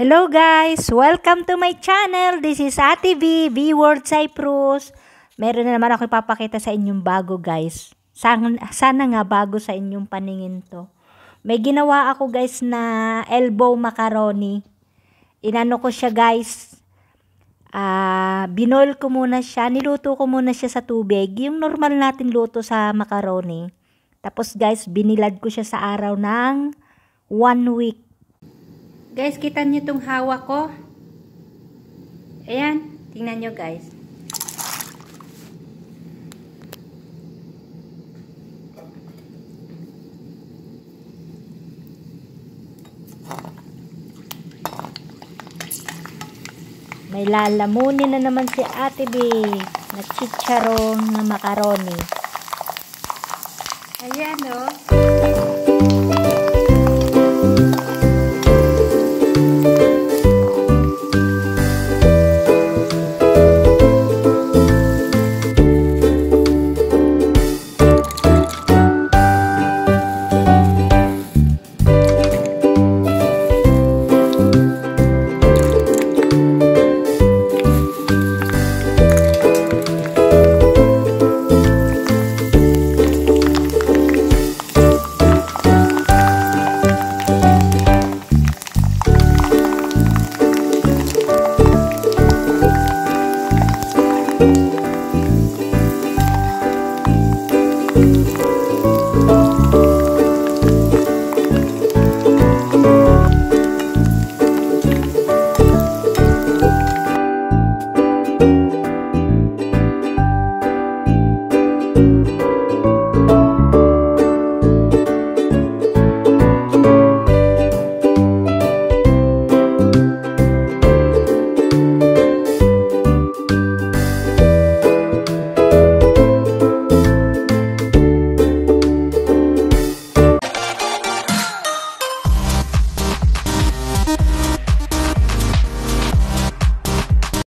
Hello guys! Welcome to my channel! This is Ate V, V World Cyprus. Meron na naman ako ipapakita sa inyong bago guys. Sana, sana nga bago sa inyong paningin to. May ginawa ako guys na elbow macaroni. Inano ko siya guys. Ah, binol ko muna siya. Niluto ko muna siya sa tubig. Yung normal natin luto sa macaroni. Tapos guys, binilad ko siya sa araw ng one week. Guys, kita niyo tong hawak ko? Ayan, tingnan niyo guys. May lalamunin na naman si Ate B na chicharong na macaroni. Ayan o. Oh.